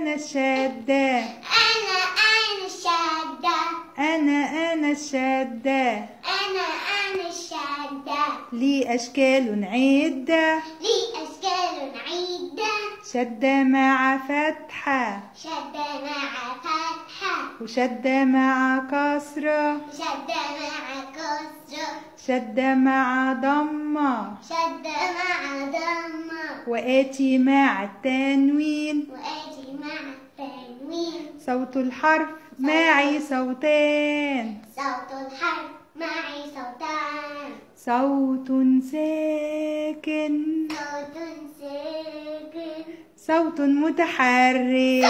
أنا الشادة أنا أنا الشادة أنا أنا الشادة أنا أنا الشادة لي أشكال عدة. لي أشكال عدة. شدة مع فتحة. شدة مع فتحة. وشدة مع كسرة. شدة مع كسرة. شدة مع ضمة. شدة مع ضمة. وآتي مع التنوين. وآتي مع التنوين صوت الحرف معي صوتان. صوت الحرف معي صوتان. صوت ساكن. صوت ساكن. صوت متحرك.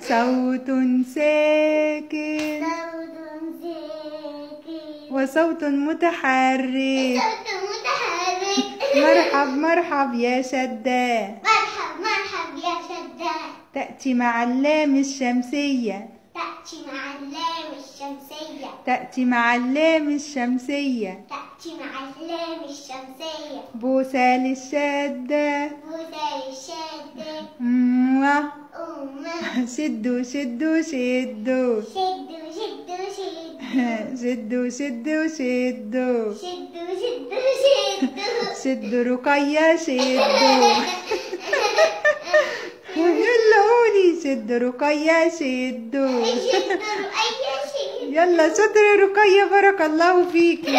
صوت ساكن. صوت ساكن. وصوت متحرك. صوت متحرك. مرحب مرحب يا شدة مرحب مرحب يا شداد تأتي مع اللام الشمسية. تأتي مع اللام الشمسية. تأتي مع اللام الشمسية. تأتي مع اللام الشمسية. بوسة للشدة. بوسة للشدة. موah. أمة. شدوا شدوا شدوا. شدوا شدوا شدوا. شدوا شدوا شدوا. شدوا شدوا شدوا. شدوا رقية شدوا. شد رقية شد يلا شد رقية بارك الله فيكي